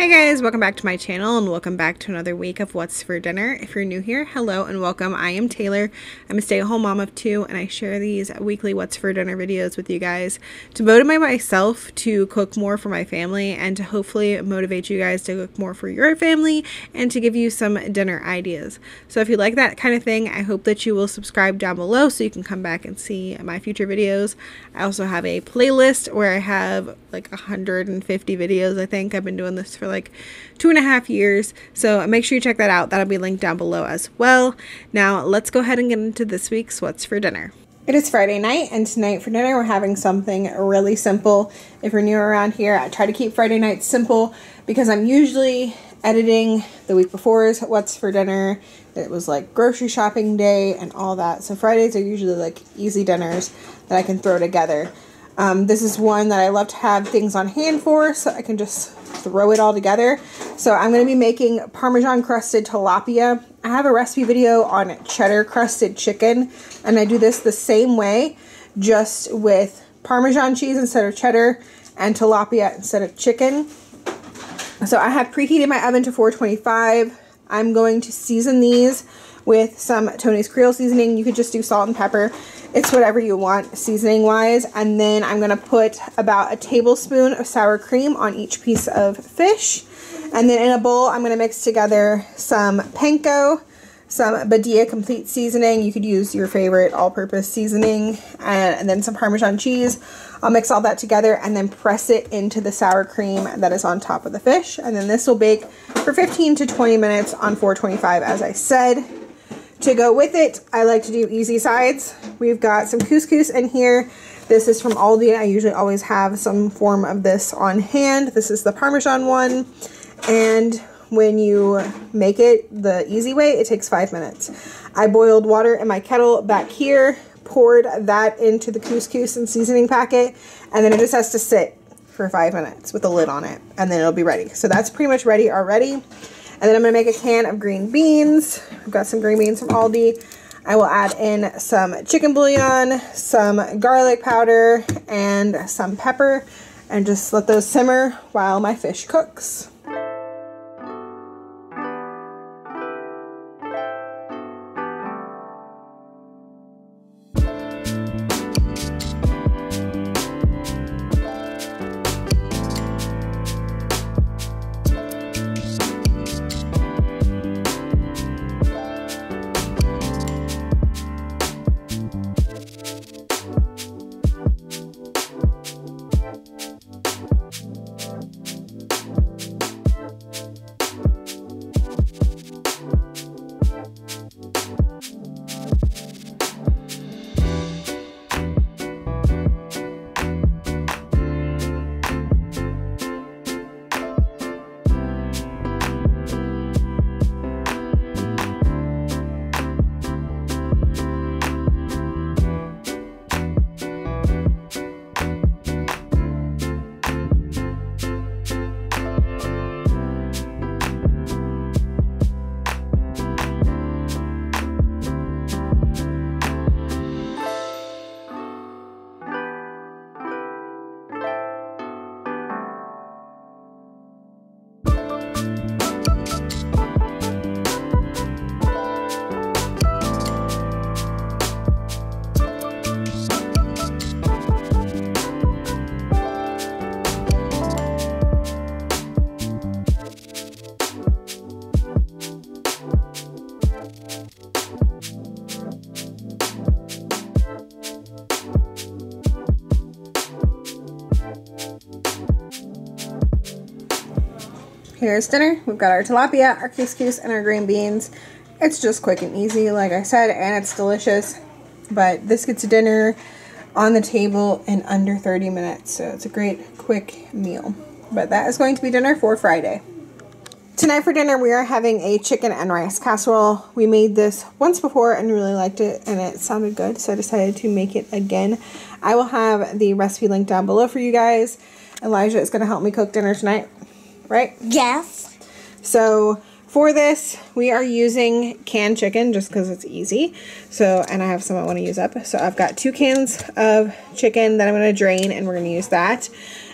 Hey guys, welcome back to my channel and welcome back to another week of What's for Dinner. If you're new here, hello and welcome. I am Taylor. I'm a stay-at-home mom of two and I share these weekly What's for Dinner videos with you guys to motivate myself to cook more for my family and to hopefully motivate you guys to cook more for your family and to give you some dinner ideas. So if you like that kind of thing, I hope that you will subscribe down below so you can come back and see my future videos. I also have a playlist where I have like 150 videos, I think. I've been doing this for like two and a half years. So make sure you check that out. That'll be linked down below as well. Now let's go ahead and get into this week's What's for Dinner. It is Friday night, and tonight for dinner we're having something really simple. If you're new around here, I try to keep Friday nights simple because I'm usually editing the week before's What's for Dinner. It was like grocery shopping day and all that. So Fridays are usually like easy dinners that I can throw together. Um, this is one that I love to have things on hand for so I can just throw it all together. So I'm going to be making Parmesan crusted tilapia. I have a recipe video on cheddar crusted chicken and I do this the same way just with Parmesan cheese instead of cheddar and tilapia instead of chicken. So I have preheated my oven to 425. I'm going to season these with some Tony's Creole seasoning. You could just do salt and pepper. It's whatever you want seasoning wise. And then I'm going to put about a tablespoon of sour cream on each piece of fish. And then in a bowl, I'm going to mix together some panko, some Badia Complete seasoning. You could use your favorite all-purpose seasoning and, and, then some Parmesan cheese. I'll mix all that together and then press it into the sour cream that is on top of the fish. And then this will bake for 15 to 20 minutes on 425 as I said. To go with it, I like to do easy sides. We've got some couscous in here. This is from Aldi. I usually always have some form of this on hand. This is the Parmesan one. And when you make it the easy way, it takes five minutes. I boiled water in my kettle back here, poured that into the couscous and seasoning packet, and then it just has to sit for five minutes with a lid on it, and then it'll be ready. So that's pretty much ready already. And then I'm going to make a can of green beans. I've got some green beans from Aldi. I will add in some chicken bouillon, some garlic powder, and some pepper, and just let those simmer while my fish cooks. Here's dinner. We've got our tilapia, our couscous, and our green beans. It's just quick and easy, like I said, and it's delicious. But this gets dinner on the table in under 30 minutes, so it's a great quick meal. But that is going to be dinner for Friday. Tonight for dinner, we are having a chicken and rice casserole. We made this once before and really liked it, and it sounded good, so I decided to make it again. I will have the recipe link down below for you guys. Elijah is going to help me cook dinner tonight right? Yes. So for this, we are using canned chicken just because it's easy. So, and I have some I want to use up. So I've got two cans of chicken that I'm going to drain and we're going to use that.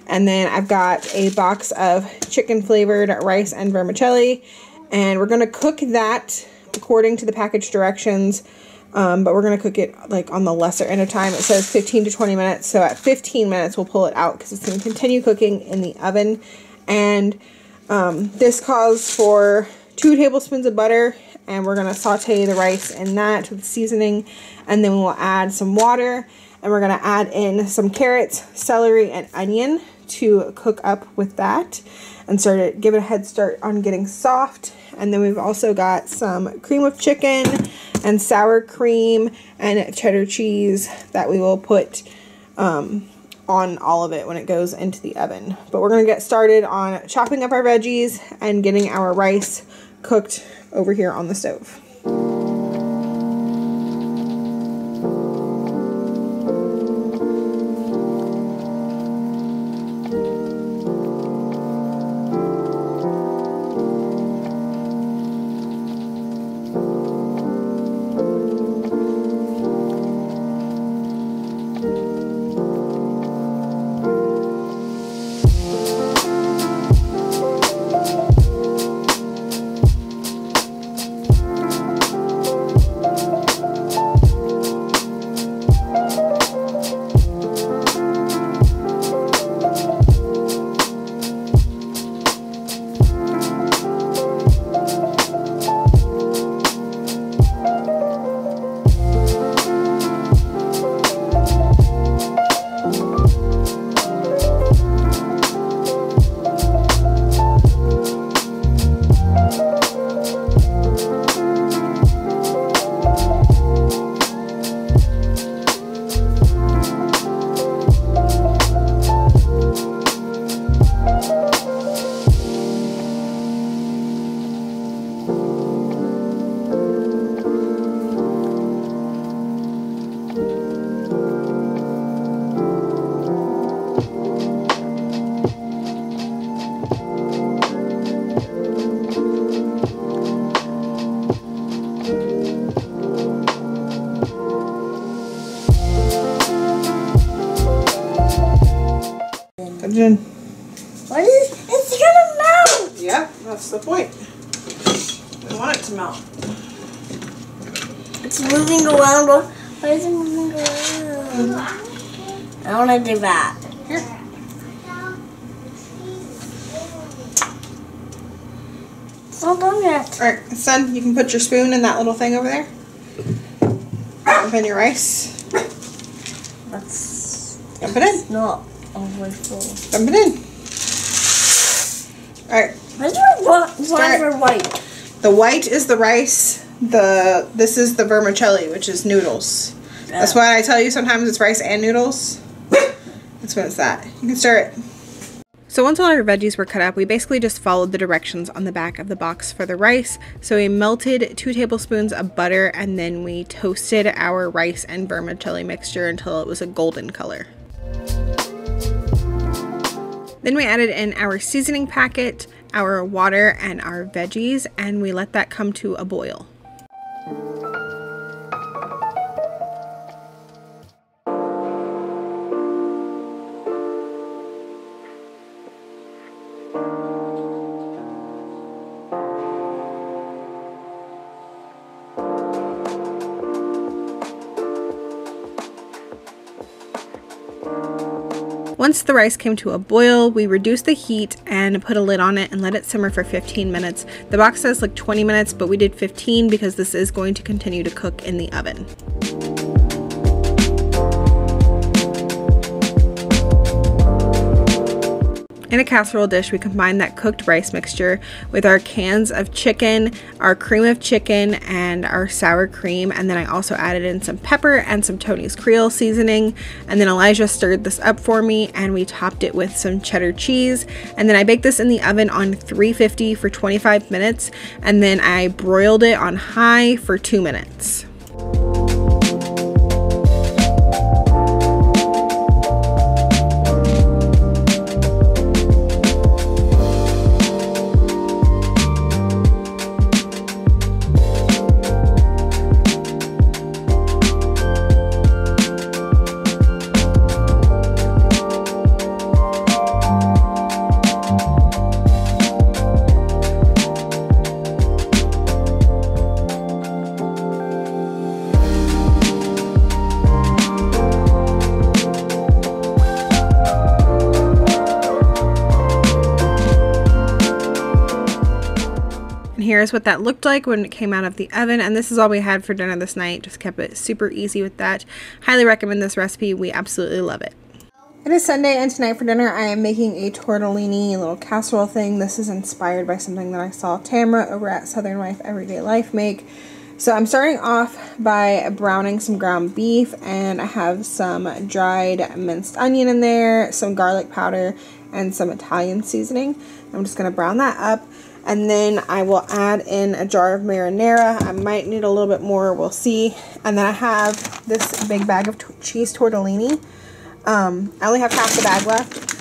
And then I've got a box of chicken flavored rice and vermicelli. And we're going to cook that according to the package directions. Um, but we're going to cook it like on the lesser end of time. It says 15 to 20 minutes. So at 15 minutes, we'll pull it out because it's going to continue cooking in the oven. And um, this calls for two tablespoons of butter. And we're going to saute the rice in that with seasoning. And then we'll add some water. And we're going to add in some carrots, celery, and onion to cook up with that and start it, give it a head start on getting soft. And then we've also got some cream of chicken and sour cream and cheddar cheese that we will put um, on all of it when it goes into the oven. But we're going to get started on chopping up our veggies and getting our rice cooked over here on the stove. It's not done yet. All right, son, you can put your spoon in that little thing over there. Dump in your rice. That's Dump it in. not all the way full. Dump it in. All right. Wa- Start. water white? The white is the rice. The this is the vermicelli, which is noodles. That's why I tell you sometimes it's rice and noodles. That's when it's that. You can stir it. So once all our veggies were cut up, we basically just followed the directions on the back of the box for the rice. So we melted two tablespoons of butter and then we toasted our rice and vermicelli mixture until it was a golden color. Then we added in our seasoning packet, our water, and our veggies, and we let that come to a boil. Once the rice came to a boil, we reduced the heat and put a lid on it and let it simmer for 15 minutes. The box says like 20 minutes, but we did 15 because this is going to continue to cook in the oven. In a casserole dish, we combine that cooked rice mixture with our cans of chicken, our cream of chicken, and our sour cream. And then I also added in some pepper and some Tony's Creole seasoning. And then Elijah stirred this up for me and we topped it with some cheddar cheese. And then I baked this in the oven on 350 for 25 minutes. And then I broiled it on high for two minutes. Here's what that looked like when it came out of the oven. And this is all we had for dinner this night. Just kept it super easy with that. Highly recommend this recipe. We absolutely love it. It is Sunday and tonight for dinner I am making a tortellini little casserole thing. This is inspired by something that I saw Tamara over at Southern Wife Everyday Life make. So I'm starting off by browning some ground beef and I have some dried minced onion in there, some garlic powder, and some Italian seasoning. I'm just going to brown that up and then I will add in a jar of marinara. I might need a little bit more, we'll see. And then I have this big bag of cheese tortellini. Um, I only have half the bag left.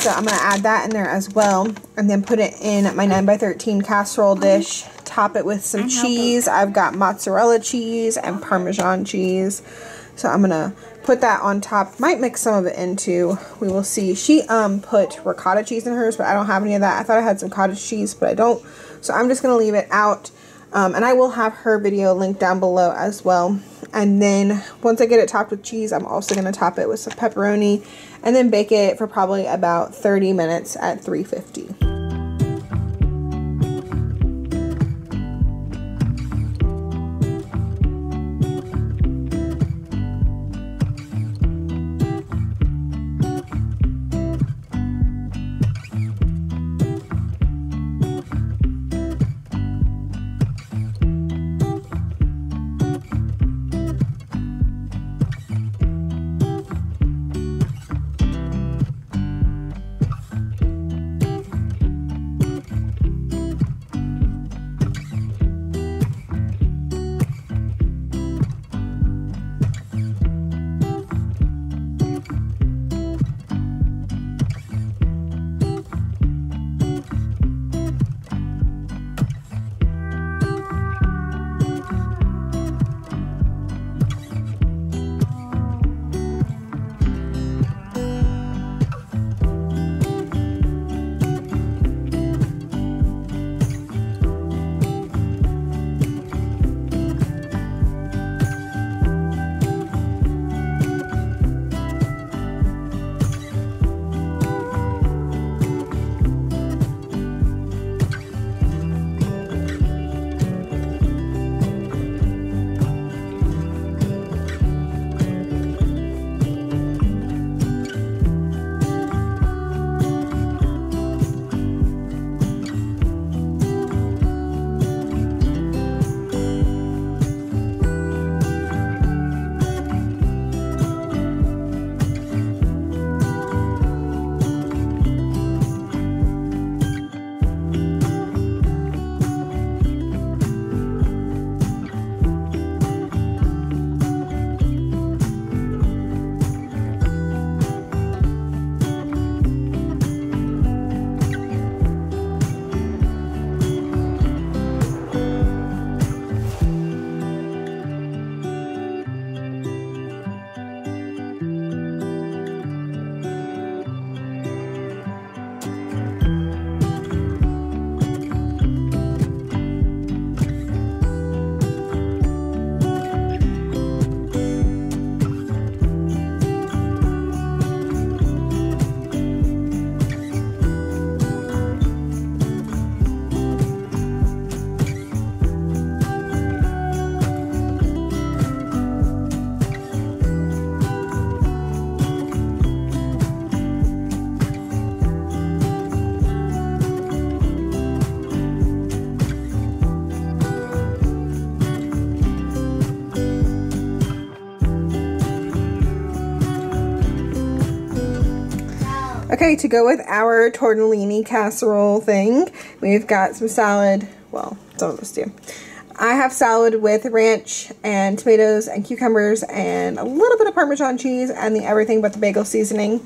So I'm going to add that in there as well. And then put it in my 9x13 casserole dish top it with some cheese. I've got mozzarella cheese and Parmesan cheese. So I'm going to put that on top. Might mix some of it into. We will see. She um put ricotta cheese in hers, but I don't have any of that. I thought I had some cottage cheese, but I don't. So I'm just going to leave it out. Um, and I will have her video linked down below as well. And then once I get it topped with cheese, I'm also going to top it with some pepperoni and then bake it for probably about 30 minutes at 350. Okay, to go with our tortellini casserole thing, we've got some salad. Well, some of us do. I have salad with ranch and tomatoes and cucumbers and a little bit of Parmesan cheese and the everything but the bagel seasoning.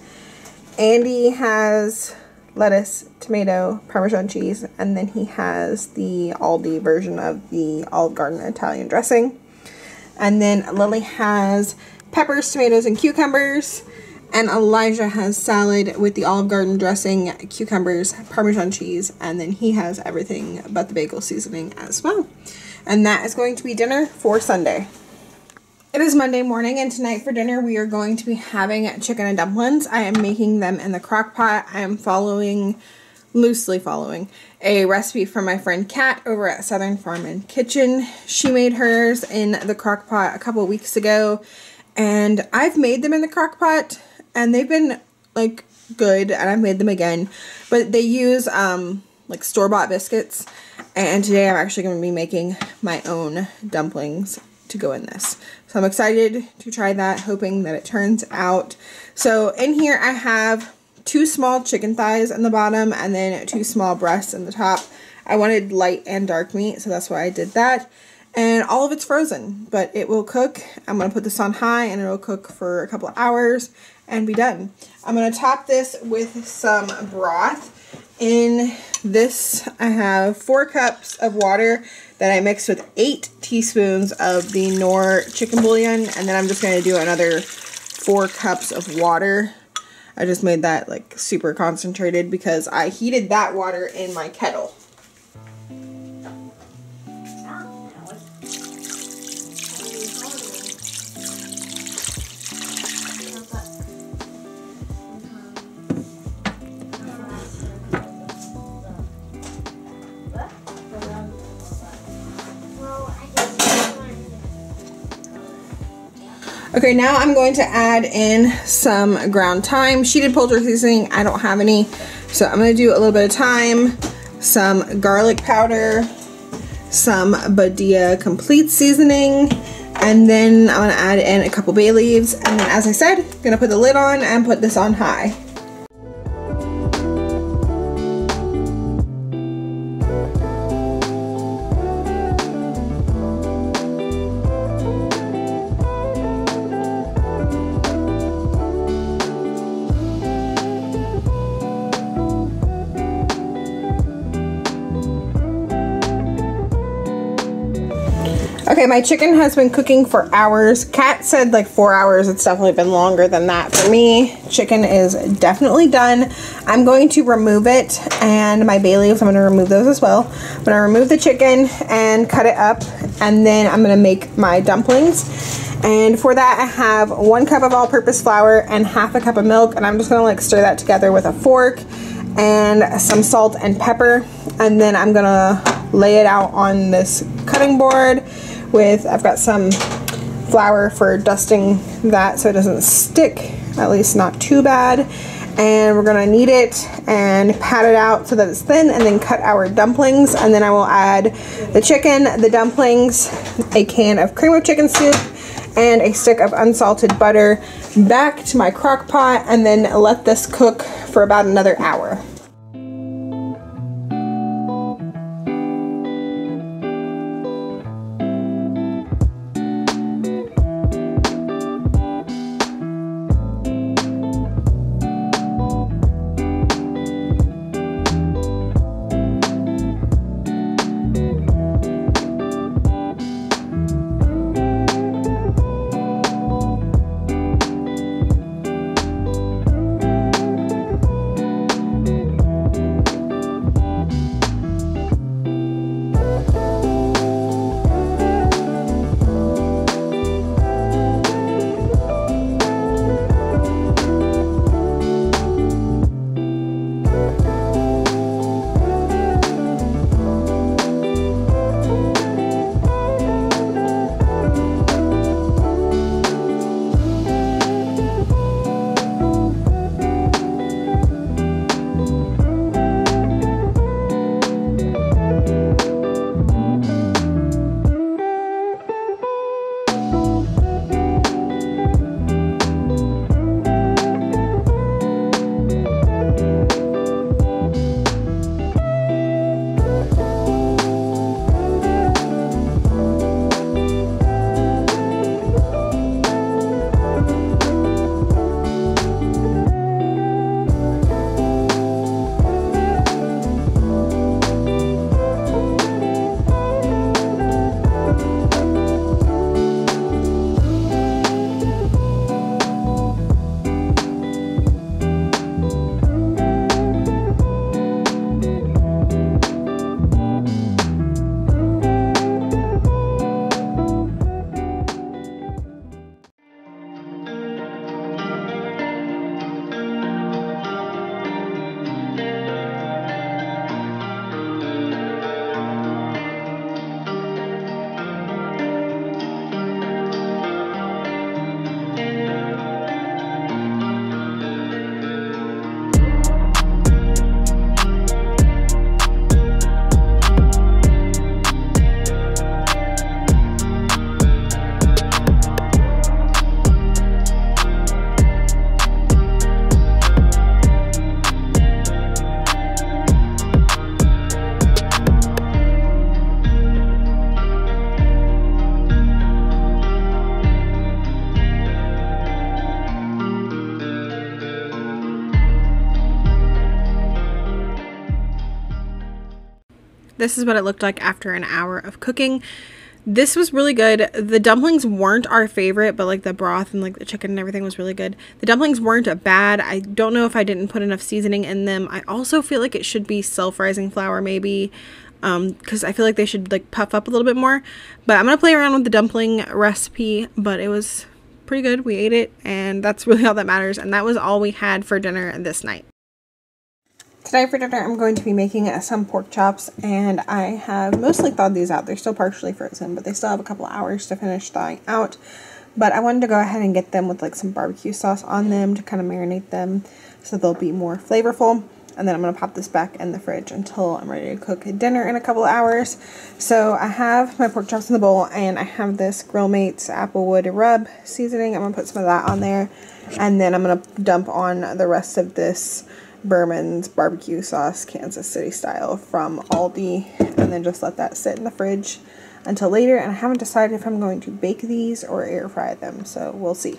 Andy has lettuce, tomato, Parmesan cheese, and then he has the Aldi version of the Olive Garden Italian dressing. And then Lily has peppers, tomatoes, and cucumbers. And Elijah has salad with the Olive Garden dressing, cucumbers, Parmesan cheese, and then he has everything but the bagel seasoning as well. And that is going to be dinner for Sunday. It is Monday morning and tonight for dinner we are going to be having chicken and dumplings. I am making them in the crock pot. I am following loosely following a recipe from my friend Kat over at Southern Farm and Kitchen. She made hers in the crock pot a couple weeks ago and I've made them in the crock pot and they've been like good and I've made them again but they use um like store-bought biscuits and today I'm actually going to be making my own dumplings to go in this. So I'm excited to try that hoping that it turns out. So in here I have two small chicken thighs in the bottom and then two small breasts in the top. I wanted light and dark meat, so that's why I did that. And all of it's frozen, but it will cook. I'm going to put this on high and it'll cook for a couple of hours and be done. I'm going to top this with some broth. In this, I have four cups of water that I mixed with eight teaspoons of the Knorr chicken bouillon. And then I'm just going to do another four cups of water I just made that like super concentrated because I heated that water in my kettle. Okay, now I'm going to add in some ground thyme. She did poultry seasoning. I don't have any. So I'm to do a little bit of thyme, some garlic powder, some Badia complete seasoning, and then I'm to add in a couple bay leaves. And then as I said, to put the lid on and put this on high. Okay, my chicken has been cooking for hours. Kat said like four hours. It's definitely been longer than that for me. Chicken is definitely done. I'm going to remove it and my bay leaves, I'm going to remove those as well. I'm to remove the chicken and cut it up and then I'm going to make my dumplings. And for that, I have one cup of all-purpose flour and half a cup of milk. And I'm just going to like stir that together with a fork and some salt and pepper. And then I'm going to lay it out on this cutting board with, I've got some flour for dusting that so it doesn't stick, at least not too bad. And we're gonna knead it and pat it out so that it's thin and then cut our dumplings. And then I will add the chicken, the dumplings, a can of cream of chicken soup, and a stick of unsalted butter back to my crock pot and then let this cook for about another hour. This is what it looked like after an hour of cooking. This was really good. The dumplings weren't our favorite, but like the broth and like the chicken and everything was really good. The dumplings weren't bad. I don't know if I didn't put enough seasoning in them. I also feel like it should be self-rising flour maybe because um, I feel like they should like puff up a little bit more. But I'm going to play around with the dumpling recipe, but it was pretty good. We ate it and that's really all that matters. And that was all we had for dinner this night. Today for dinner, I'm going to be making some pork chops, and I have mostly thawed these out. They're still partially frozen, but they still have a couple hours to finish thawing out. But I wanted to go ahead and get them with like some barbecue sauce on them to kind of marinate them so they'll be more flavorful. And then I'm going to pop this back in the fridge until I'm ready to cook dinner in a couple hours. So I have my pork chops in the bowl, and I have this Grill Mates Applewood Rub seasoning. I'm going to put some of that on there, and then I'm going to dump on the rest of this Burman's barbecue sauce, Kansas City style from Aldi, and then just let that sit in the fridge until later. And I haven't decided if I'm going to bake these or air fry them, so we'll see.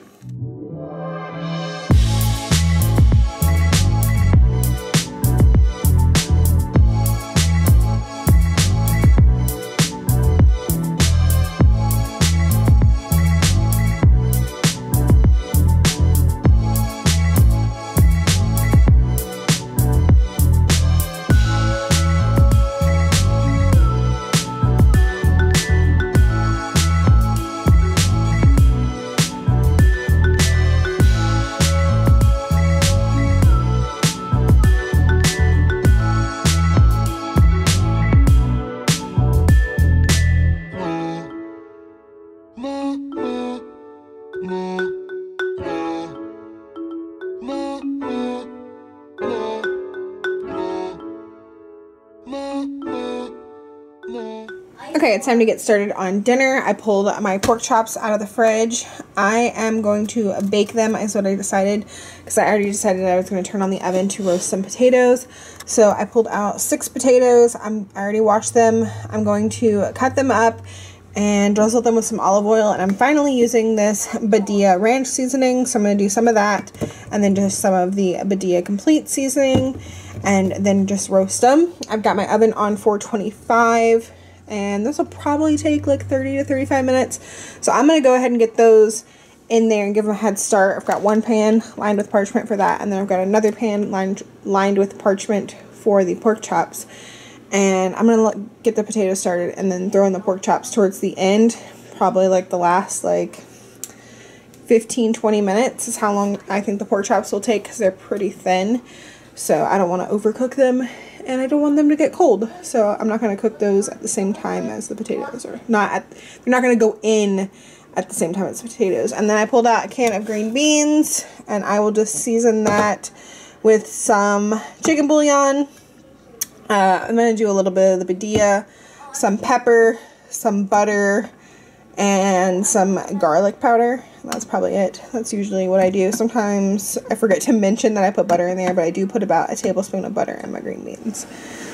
It's time to get started on dinner. I pulled my pork chops out of the fridge. I am going to bake them, is what I decided, because I already decided I was going to turn on the oven to roast some potatoes. So I pulled out six potatoes. I'm, I already washed them. I'm going to cut them up and drizzle them with some olive oil. And I'm finally using this Badia ranch seasoning. So I'm going to do some of that and then just some of the Badia complete seasoning and then just roast them. I've got my oven on 425 and this will probably take like 30 to 35 minutes. So I'm going to go ahead and get those in there and give them a head start. I've got one pan lined with parchment for that, and then I've got another pan lined, lined with parchment for the pork chops. And I'm going to get the potatoes started and then throw in the pork chops towards the end, probably like the last like 15 20 minutes is how long I think the pork chops will take because they're pretty thin. So I don't want to overcook them and I don't want them to get cold. So I'm not going to cook those at the same time as the potatoes or not at, they're not going to go in at the same time as potatoes. And then I pulled out a can of green beans and I will just season that with some chicken bouillon. Uh, I'm going to do a little bit of the Badia, some pepper, some butter, and some garlic powder. That's probably it. That's usually what I do. Sometimes I forget to mention that I put butter in there, but I do put about a tablespoon of butter in my green beans.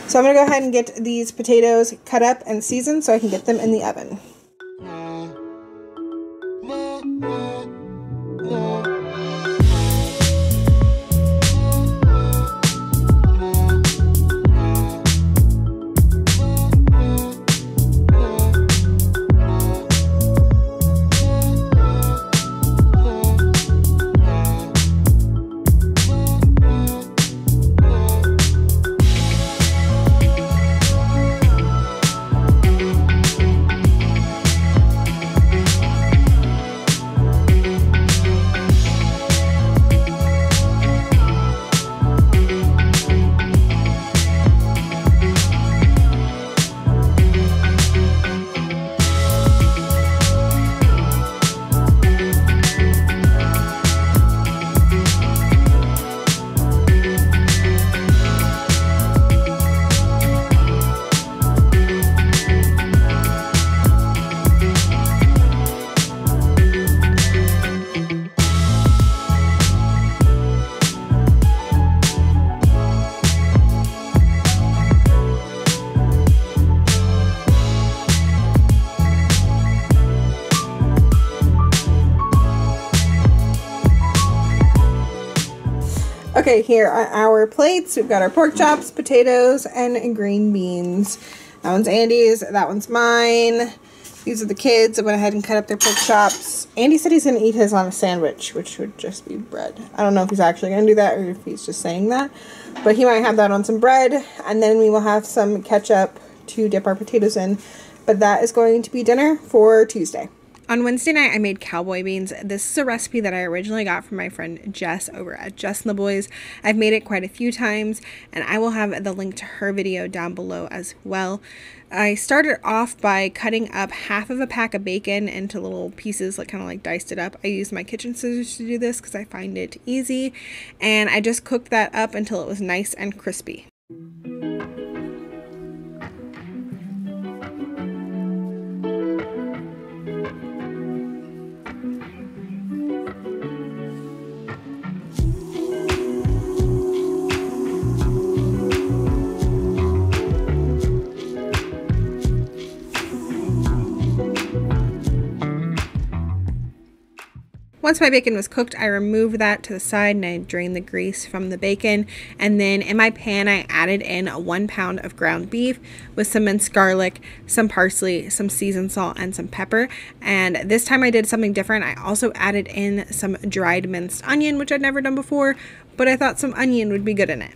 So I'm going to go ahead and get these potatoes cut up and seasoned so I can get them in the oven. Okay, here are our plates. We've got our pork chops, potatoes, and green beans. That one's Andy's. That one's mine. These are the kids. I went ahead and cut up their pork chops. Andy said he's going to eat his on a sandwich, which would just be bread. I don't know if he's actually going to do that or if he's just saying that. But he might have that on some bread. And then we will have some ketchup to dip our potatoes in. But that is going to be dinner for Tuesday. On Wednesday night, I made cowboy beans. This is a recipe that I originally got from my friend Jess over at Jess and the Boys. I've made it quite a few times, and I will have the link to her video down below as well. I started off by cutting up half of a pack of bacon into little pieces, like kind of like diced it up. I used my kitchen scissors to do this because I find it easy, and I just cooked that up until it was nice and crispy. Once my bacon was cooked, I removed that to the side and I drained the grease from the bacon. And then in my pan, I added in a one pound of ground beef with some minced garlic, some parsley, some seasoned salt, and some pepper. And this time I did something different. I also added in some dried minced onion, which I'd never done before, but I thought some onion would be good in it.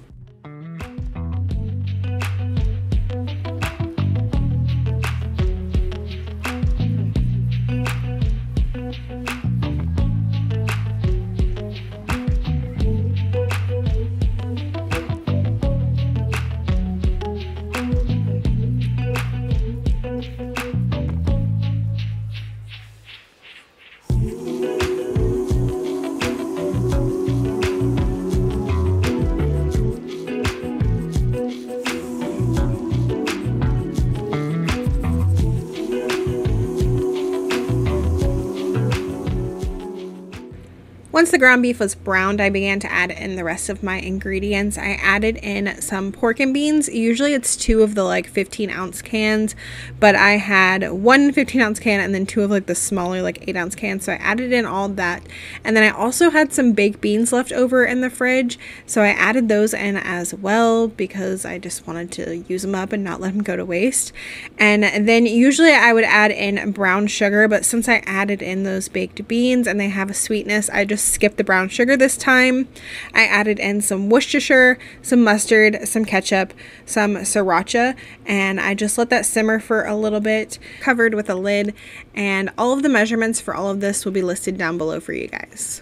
Once the ground beef was browned, I began to add in the rest of my ingredients. I added in some pork and beans. Usually it's two of the like 15 ounce cans, but I had one 15 ounce can and then two of like the smaller like 8 ounce cans. So I added in all that. And then I also had some baked beans left over in the fridge. So I added those in as well because I just wanted to use them up and not let them go to waste. And then usually I would add in brown sugar, but since I added in those baked beans and they have a sweetness, I just skip the brown sugar this time. I added in some Worcestershire, some mustard, some ketchup, some sriracha, and I just let that simmer for a little bit, covered with a lid. And all of the measurements for all of this will be listed down below for you guys.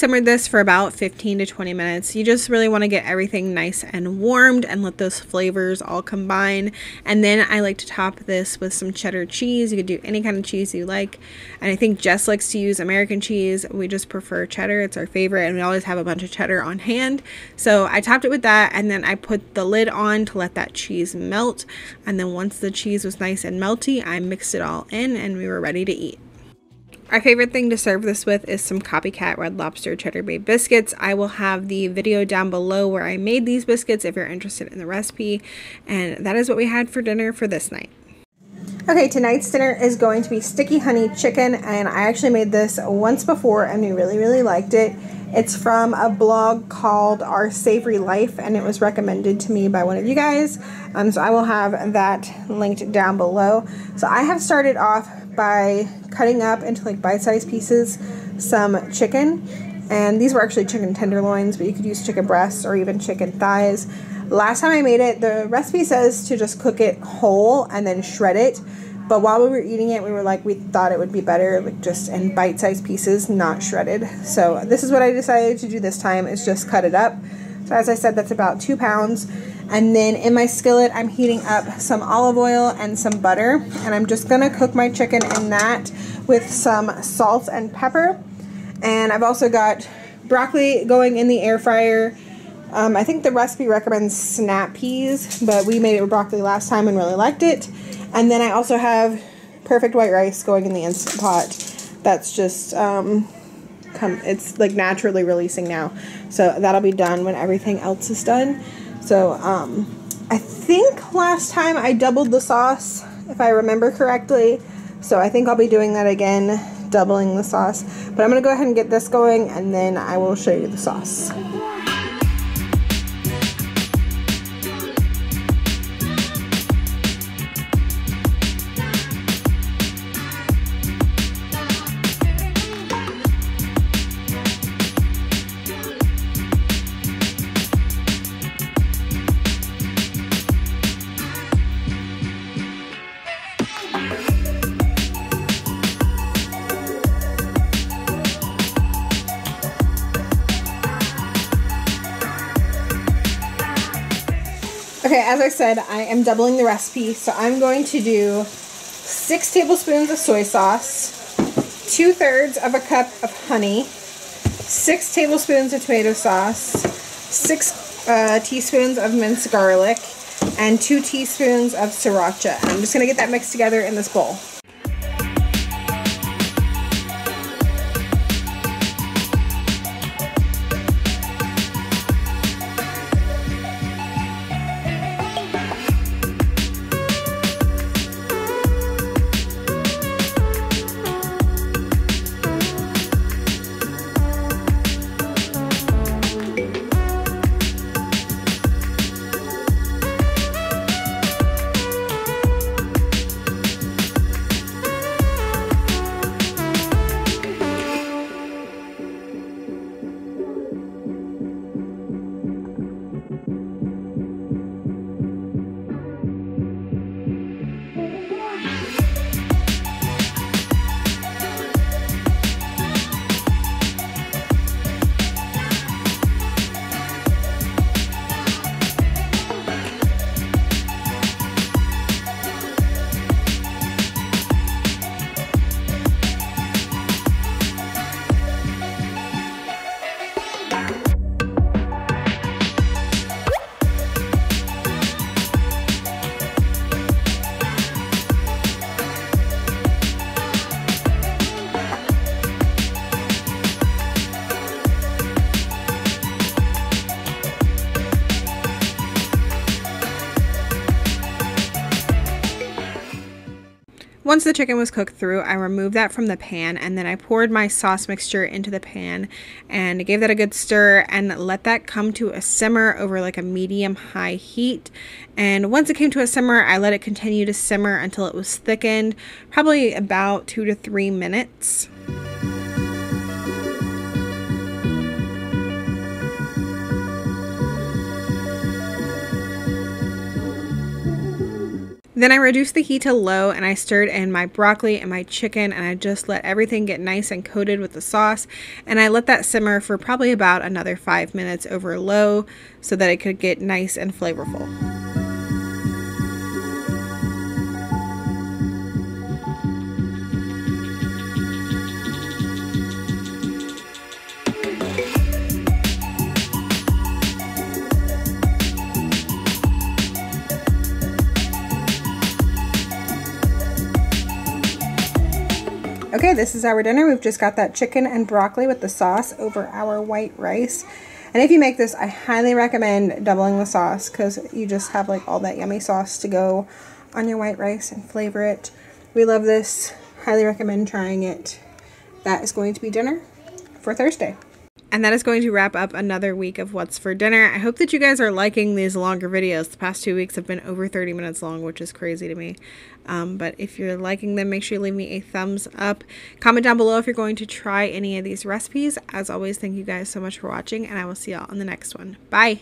Simmered this for about 15 to 20 minutes. You just really want to get everything nice and warmed and let those flavors all combine. And then I like to top this with some cheddar cheese. You could do any kind of cheese you like. And I think Jess likes to use American cheese. We just prefer cheddar. It's our favorite and we always have a bunch of cheddar on hand. So I topped it with that and then I put the lid on to let that cheese melt. And then once the cheese was nice and melty, I mixed it all in and we were ready to eat. Our favorite thing to serve this with is some Copycat Red Lobster Cheddar Bay biscuits. I will have the video down below where I made these biscuits if you're interested in the recipe. And that is what we had for dinner for this night. Okay, tonight's dinner is going to be sticky honey chicken, and I actually made this once before and we really, really liked it. It's from a blog called Our Savory Life, and it was recommended to me by one of you guys. Um, so I will have that linked down below. So I have started off by cutting up into like bite-sized pieces some chicken. And these were actually chicken tenderloins but you could use chicken breasts or even chicken thighs. Last time i made it the recipe says to just cook it whole and then shred it. But while we were eating it we were like we thought it would be better like just in bite-sized pieces not shredded. So this is what i decided to do this time is just cut it up. So as i said that's about two pounds And then in my skillet, I'm heating up some olive oil and some butter. And I'm just gonna cook my chicken in that with some salt and pepper. And I've also got broccoli going in the air fryer. Um, I think the recipe recommends snap peas, but we made it with broccoli last time and really liked it. And then I also have perfect white rice going in the Instant Pot. That's just, um, come, it's like naturally releasing now. So that'll be done when everything else is done. So um, I think last time I doubled the sauce, if I remember correctly. So I think I'll be doing that again, doubling the sauce. But I'm going to go ahead and get this going and then I will show you the sauce. As I said, I am doubling the recipe, so I'm going to do six tablespoons of soy sauce, two thirds of a cup of honey, six tablespoons of tomato sauce, six uh, teaspoons of minced garlic, and two teaspoons of sriracha. I'm just going to get that mixed together in this bowl. Once the chicken was cooked through, I removed that from the pan and then I poured my sauce mixture into the pan and gave that a good stir and let that come to a simmer over like a medium high heat. And once it came to a simmer, I let it continue to simmer until it was thickened, probably about two to three minutes. Then I reduced the heat to low and I stirred in my broccoli and my chicken and I just let everything get nice and coated with the sauce and I let that simmer for probably about another five minutes over low so that it could get nice and flavorful. This is our dinner. We've just got that chicken and broccoli with the sauce over our white rice. And if you make this, I highly recommend doubling the sauce because you just have like all that yummy sauce to go on your white rice and flavor it. We love this. Highly recommend trying it. That is going to be dinner for Thursday. And that is going to wrap up another week of What's for Dinner. I hope that you guys are liking these longer videos. The past two weeks have been over 30 minutes long, which is crazy to me. Um, but if you're liking them, make sure you leave me a thumbs up. Comment down below if you're going to try any of these recipes. As always, thank you guys so much for watching, and I will see y'all on the next one. Bye!